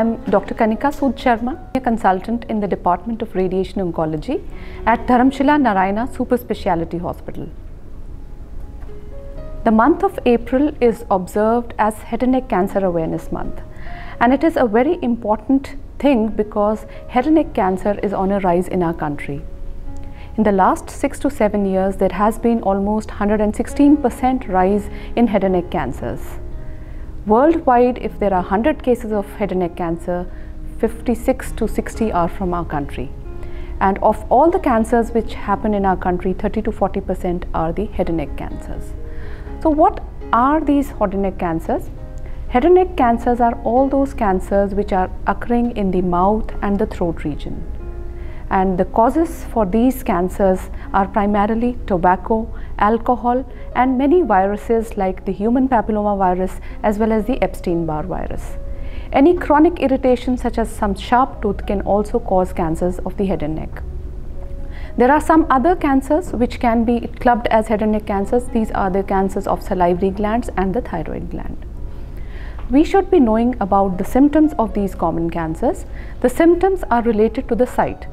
I'm Dr. Kanika Sood Sharma, a consultant in the Department of Radiation Oncology at Dharamshila Narayana Super Speciality Hospital. The month of April is observed as Head and Neck Cancer Awareness Month and it is a very important thing because head and neck cancer is on a rise in our country. In the last 6 to 7 years there has been almost 116% rise in head and neck cancers. Worldwide if there are 100 cases of head and neck cancer 56 to 60 are from our country and of all the cancers which happen in our country 30 to 40% are the head and neck cancers. So what are these head and neck cancers? Head and neck cancers are all those cancers which are occurring in the mouth and the throat region. And the causes for these cancers are primarily tobacco, alcohol, and many viruses like the human papilloma virus as well as the Epstein Barr virus. Any chronic irritation such as some sharp tooth can also cause cancers of the head and neck. There are some other cancers which can be clubbed as head and neck cancers. These are the cancers of salivary glands and the thyroid gland we should be knowing about the symptoms of these common cancers. The symptoms are related to the site.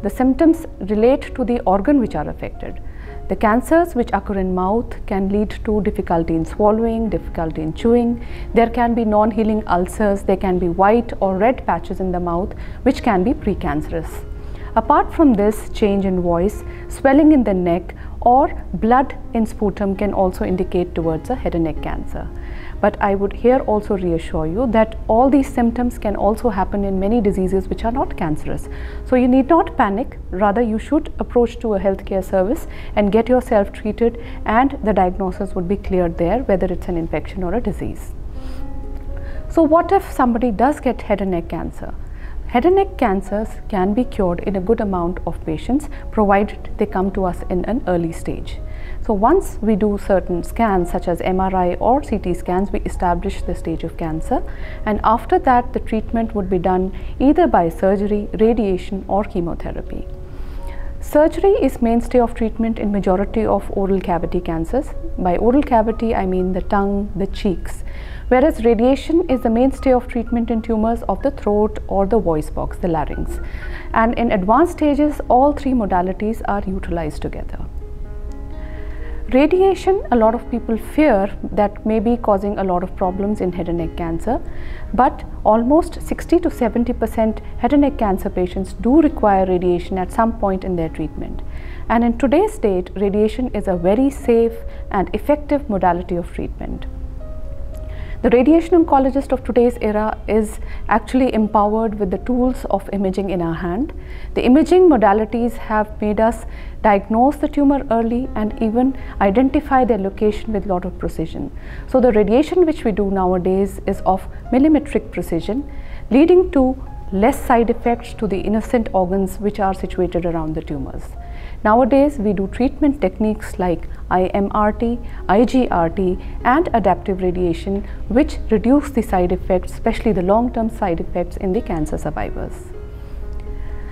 The symptoms relate to the organ which are affected. The cancers which occur in mouth can lead to difficulty in swallowing, difficulty in chewing. There can be non-healing ulcers, there can be white or red patches in the mouth which can be precancerous. Apart from this, change in voice, swelling in the neck or blood in sputum can also indicate towards a head and neck cancer. But I would here also reassure you that all these symptoms can also happen in many diseases which are not cancerous. So you need not panic, rather you should approach to a healthcare service and get yourself treated and the diagnosis would be cleared there whether it's an infection or a disease. So what if somebody does get head and neck cancer? Head and neck cancers can be cured in a good amount of patients provided they come to us in an early stage. So once we do certain scans such as MRI or CT scans, we establish the stage of cancer and after that the treatment would be done either by surgery, radiation or chemotherapy. Surgery is mainstay of treatment in majority of oral cavity cancers. By oral cavity, I mean the tongue, the cheeks. Whereas radiation is the mainstay of treatment in tumors of the throat or the voice box, the larynx. And in advanced stages, all three modalities are utilized together. Radiation, a lot of people fear that may be causing a lot of problems in head and neck cancer, but almost 60 to 70 percent head and neck cancer patients do require radiation at some point in their treatment. And in today's date, radiation is a very safe and effective modality of treatment. The radiation oncologist of today's era is actually empowered with the tools of imaging in our hand. The imaging modalities have made us diagnose the tumor early and even identify their location with lot of precision. So the radiation which we do nowadays is of millimetric precision leading to less side effects to the innocent organs which are situated around the tumors. Nowadays, we do treatment techniques like IMRT, IGRT and adaptive radiation which reduce the side effects, especially the long-term side effects in the cancer survivors.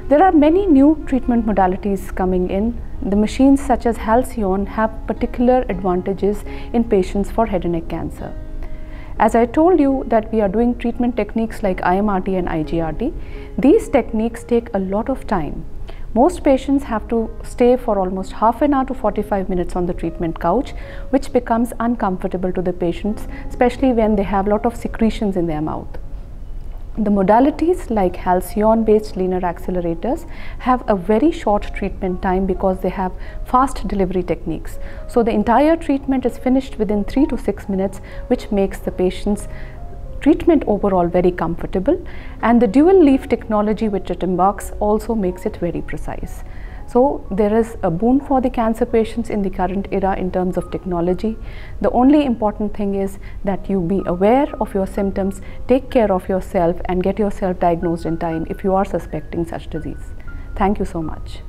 There are many new treatment modalities coming in. The machines such as Halcyon have particular advantages in patients for head and neck cancer. As I told you that we are doing treatment techniques like IMRT and IGRT, these techniques take a lot of time most patients have to stay for almost half an hour to 45 minutes on the treatment couch, which becomes uncomfortable to the patients, especially when they have a lot of secretions in their mouth. The modalities like Halcyon based linear accelerators have a very short treatment time because they have fast delivery techniques. So the entire treatment is finished within 3 to 6 minutes which makes the patients treatment overall very comfortable and the dual leaf technology which it embarks also makes it very precise. So there is a boon for the cancer patients in the current era in terms of technology. The only important thing is that you be aware of your symptoms, take care of yourself and get yourself diagnosed in time if you are suspecting such disease. Thank you so much.